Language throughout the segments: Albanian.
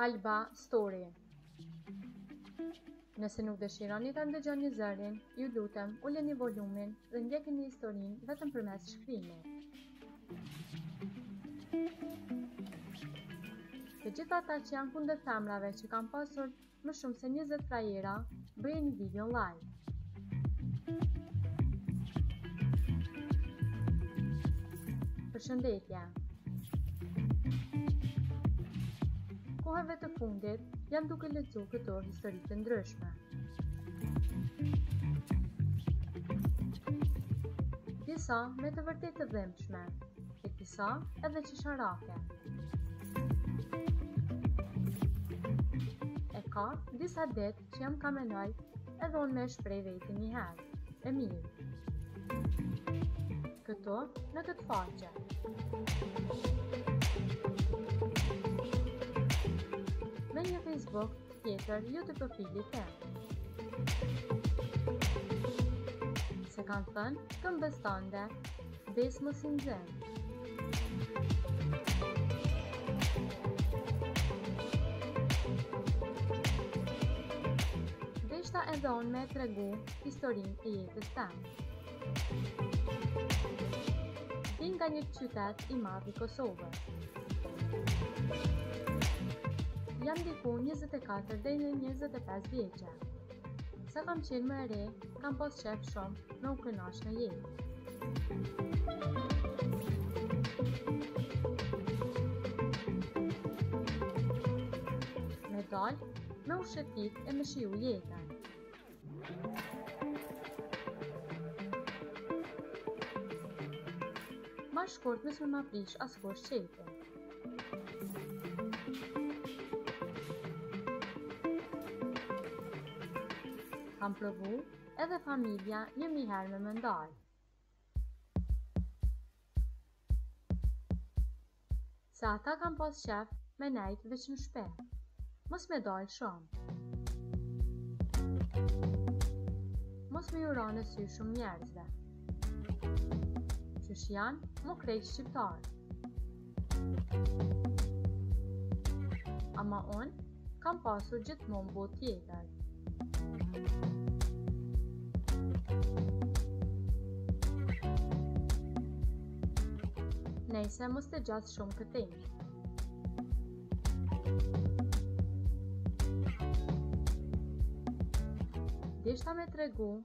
Alba Story Nëse nuk dëshironi të ndëgjoni zërin, ju lutem, uleni volumin dhe ndjekeni historinë vetëm përmes shkrimit. Të gjithë ata që janë kundër femrave që kanë pasur Më shumë se njëzet frajera, bëjeni video like. Përshëndetje! Kohëve të fundit, jam duke lexu këto histori të ndryshme. Disa me të vërtetë të dhembshme, E disa edhe qesharake. E ka disa ditë që jam ka menoj edhe unë me shpreh vetin një herë. E mirë. Këtu në këtë faqe. Me një Facebook Tjetër, jo të profilit tem. Se kanë thënë, këmbës tënde, besë mos i nxe. Deshta edhe unë me e tregu historinë e jetës teme. Vij nga një qytet i madh i Kosovës. Jam diku 24 deri në 25 vjeçe. Sa kam qenë më e re, kam pas qejf shumë me u kënaq në jetë. Me dalë me u shëtit e me shiju jetën. Ma shkurt mos me ma prish askush qejfin. Kam provu edhe familja një mijë herë me më ndal. Se ata kan pas qejf me nejt veç në shpi. Mos me dal shumë. Mos me ju ra në sy shumë njerëzve. Qysh janë mo krejt shqiptarët. Ama unë kam pasur gjithmonë botë tjetër. Nejse mos ta zgjas shumë këtë temë. Deshta me tregu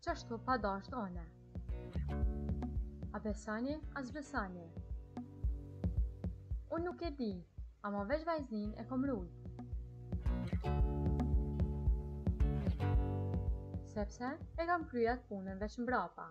qashtu pa dashtë one. A besoni, a s'besoni. Unë nuk e di, ama veç vajzninë e kom rujt. Sepse e kam kry at punën veç mbrapa.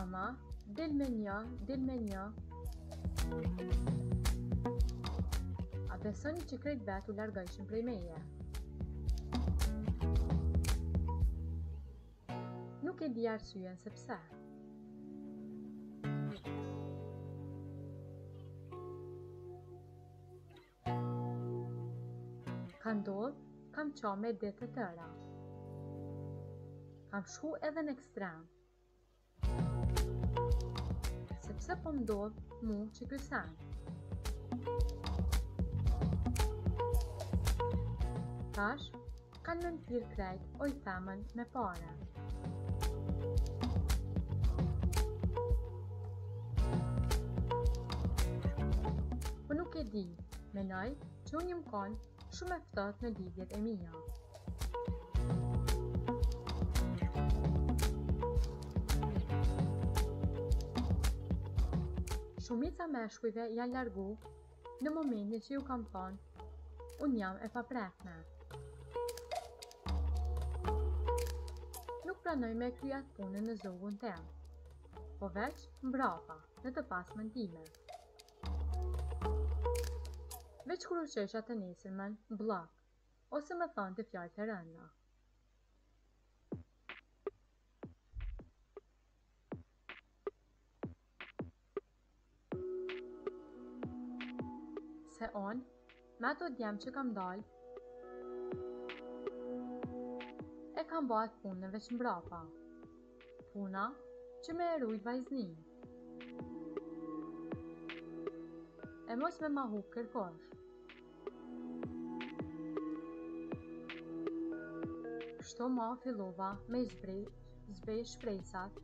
Ama, del me një, del me një. A besoni që krejt vetë u largojshin prej meje? Nuk e di arsyen sepse. Ka ndodh, kam qa me ditë të tëra. Kam shku edhe në ekstrem. Sepse po ndodh mu qiky sen. Tash, Kan me mfir krejt e thamë më parë. Po nuk e di, menoj që unë jam kon shumë e ftoft në lidhjet e mija. shumica meshkujve janë largu Në momentin që ju kam thonë, unë jam e paprekme. Nuk pranoj me kry at punën në zogun tem, po veç mbrapa në të pasmen time. Veç kur u çojsha të nesërmen, bllak, ose më thonë fjalë të rënda. Se on, me ato djem që kam dalë, e kam bo atë punën veç mbrapa. Puna që me e rujt vajzninë. E mos me mahu kërkush. Kështu ma fillova me i bjerr, bjerr shpresat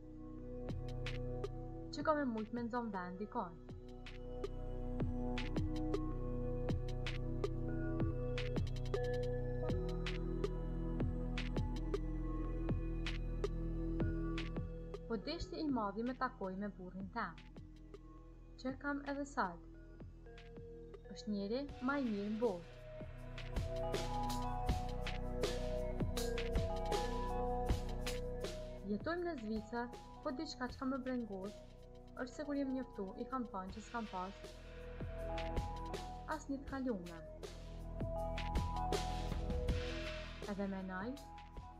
Që kam me mujtë me nxan ven dikun Po deshti i Madhi më takoi me burrin tem Që kam edhe sad. Është njeri ma i mirë në botë. Jetojmë në Zvicër, po diçka që ka më brengë, është se kur jem njoftu, i kam thanë që s'kam pasë, asnjë të kalume. Edhe më vjen,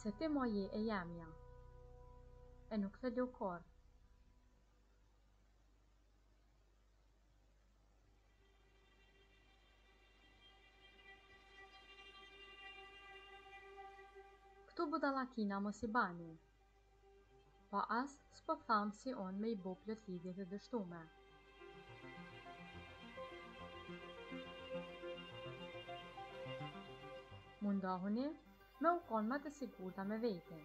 Se ti ma je e jemja E nuk të lo kurrë Këto budallakina mos i bani Po as s'po tham si unë me i bo plot lidhje të dështume. Mundohuni me u konë ma të sigurta me veten.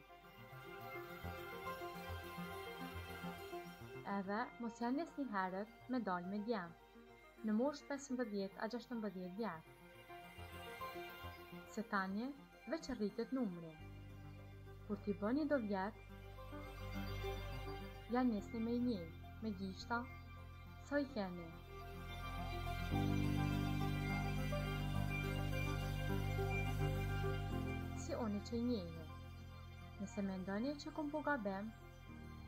Edhe mos ja nisni herët me dalë me djem. Në moshë pesëmbëdhjetë a gjashtëmbëdhjetë vjet. Se tani veç rritet numri. Kur t'i bëni do vjet, ja nisni me i njeh, me gishta, sa i keni. Si unë që i njeha. Nëse mendoni që kom bo gabim,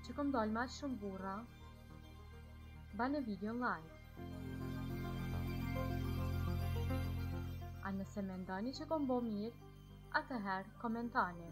Që kom dal me aq shumë burra Bani videon like A nëse mendoni që kom bo mirë Atëherë komentoni